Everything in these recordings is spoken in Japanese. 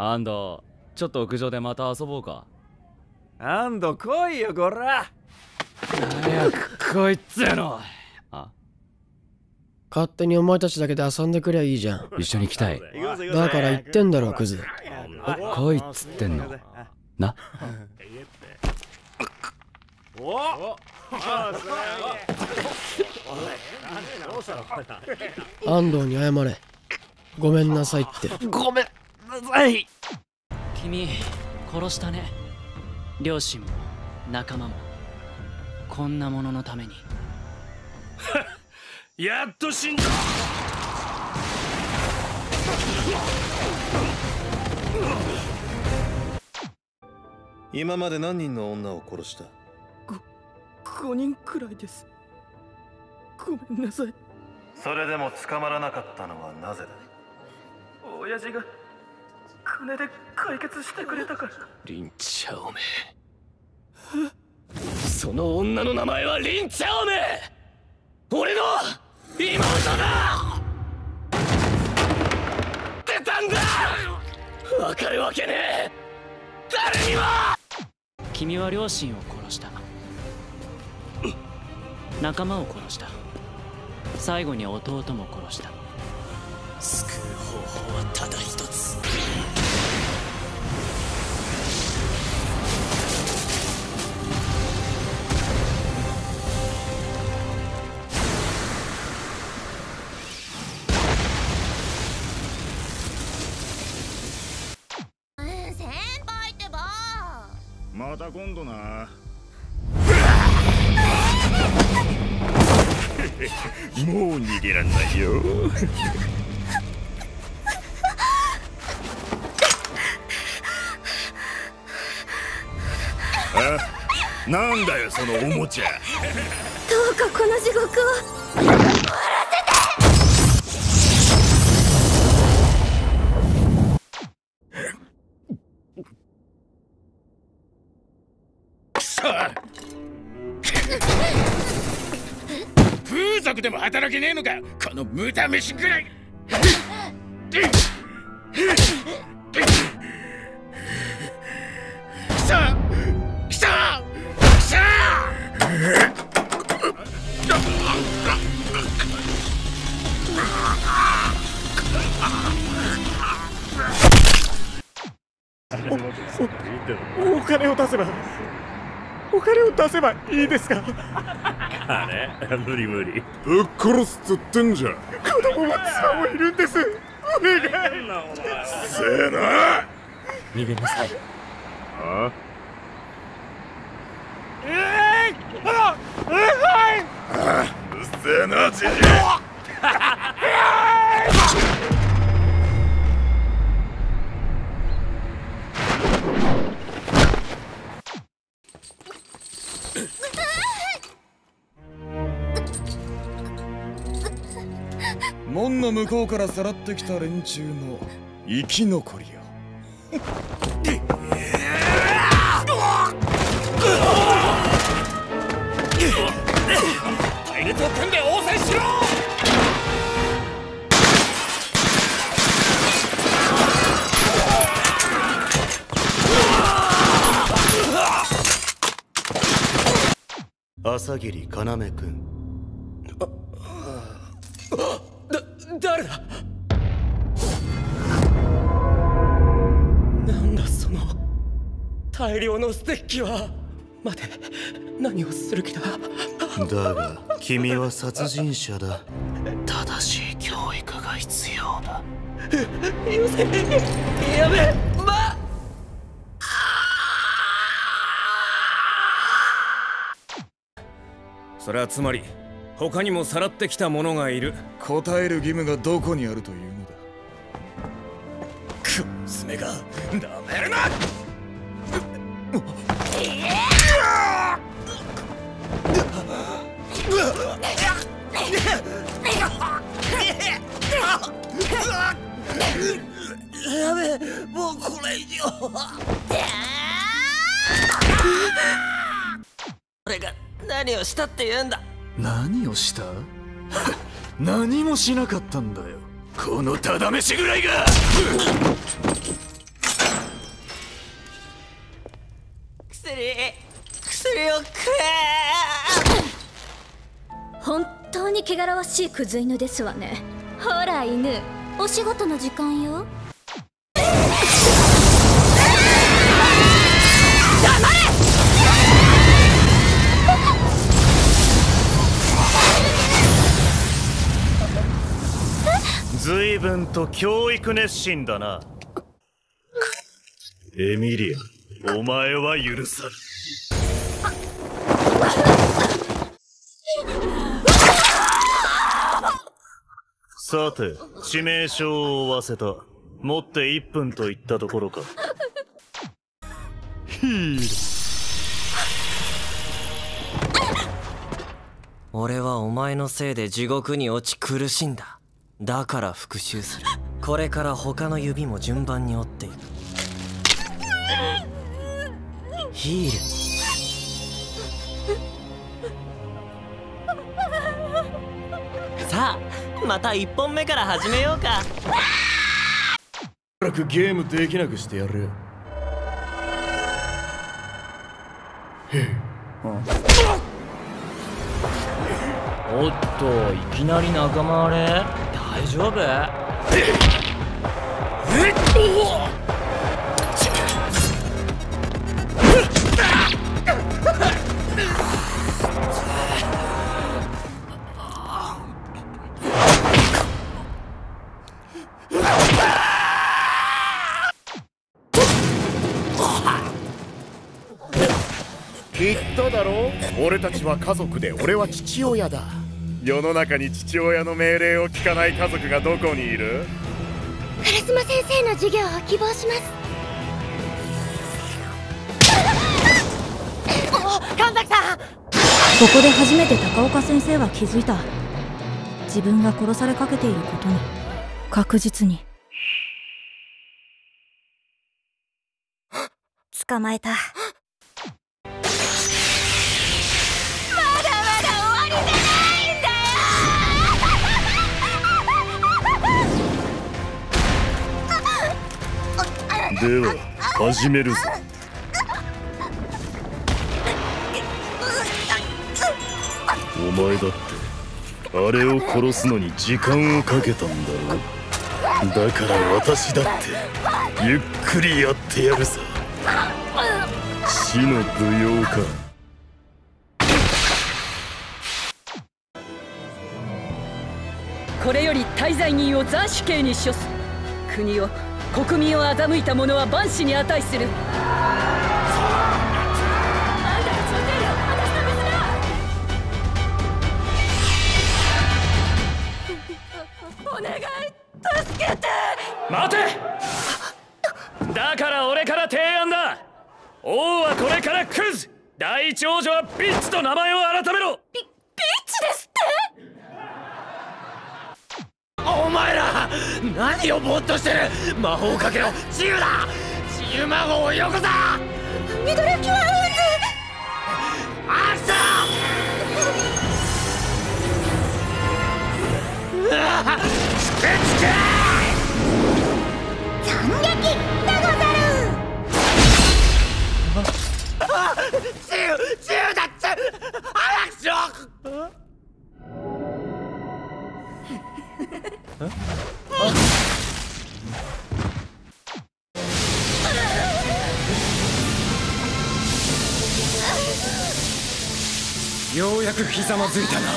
安藤ちょっと屋上でまた遊ぼうか。安藤来いよこら早くこいつの。あ。勝手にお前たちだけで遊んでくりゃいいじゃん。一緒に来たい。だから言ってんだろクズ。来いっつってんの。な。お安藤に謝れ。ごめんなさいって。ごめんい。君殺したね。両親も仲間もこんなもののために。やっと死んだ。今まで何人の女を殺した？5人くらいです。ごめんなさい。それでも捕まらなかったのはなぜだ？親父が金で解決してくれたから。リンチャオメその女の名前はリンチャオメ俺の妹だ。出たんだ。わかるわけねえ。誰にも。君は両親を殺した。仲間を殺した。最後に弟も殺した救う方法はただ一つ。先輩ってば。また今度な。もう逃げらんないよなんだよそのおもちゃ。どうかこの地獄を。くそ。風俗でも働けねえのかこの無駄飯ぐらいお金を出せばお金を出せばいいですか？あれ 無理無理。ぶっ殺すっつってんじゃん。子供も妻もいるんです。お願い。せえな逃げなさい。あええあえはい。うっせえなじじ 門の向こうからさらってきた連中の生き残りよ。パイレットを組んで応戦しろ！朝霧要君大量のステッキは待て。何をする気だ？だが君は殺人者だ。正しい教育が必要だ。優勢やべまそれはつまり他にもさらってきた者がいる。答える義務がどこにあるというのだ？く娘が。ダメるなやべえもうこれ以上。俺が何をしたって言うんだ何をした何もしなかったんだよこのただ飯ぐらいが本当に汚らわしいクズ犬ですわね。ほら犬。お仕事の時間よ。随分と教育熱心だな。エミリアお前は許さぬさて致命傷を負わせた。持って1分といったところか。俺はお前のせいで地獄に落ち苦しんだ。だから復讐する。これから他の指も順番に折っていく。ヒール。さあまた1本目から始めようか。らくゲームできなくしてやる。よおっといきなり仲間割れ？大丈夫？言っただろ？俺たちは家族で俺は父親だ。世の中に父親の命令を聞かない家族がどこにいる？カラスマ先生の授業を希望します。ここで初めて高岡先生は気づいた。自分が殺されかけていることに確実に。捕まえた。では始めるぞ。お前だってあれを殺すのに時間をかけたんだろだから私だってゆっくりやってやるさ。死の舞踊か。これより滞在人を斬首刑に処す。国を国民を欺いた者は万死に値する。第一王女はビッツと名前を改めろ。ビッチですって？お前ら何をぼーっとしてる？魔法かけろ。自由だ。自由魔法をよこさミドルキュアウーアクションうわ つけつけようやくひざまずいたな。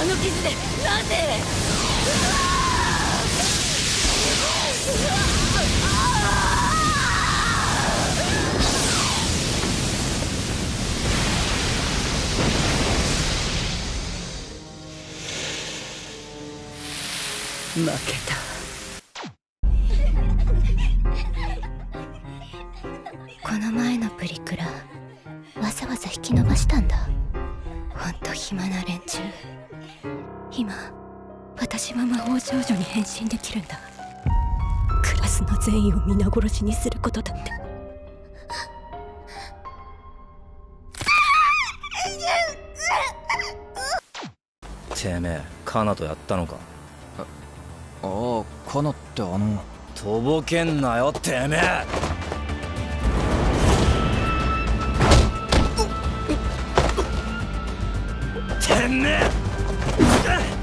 あの傷でなぜ負けた暇な連中。今私は魔法少女に変身できるんだ。クラスの全員を皆殺しにすることだっててめえカナとやったのか？ああカナってあの。とぼけんなよてめえてめえ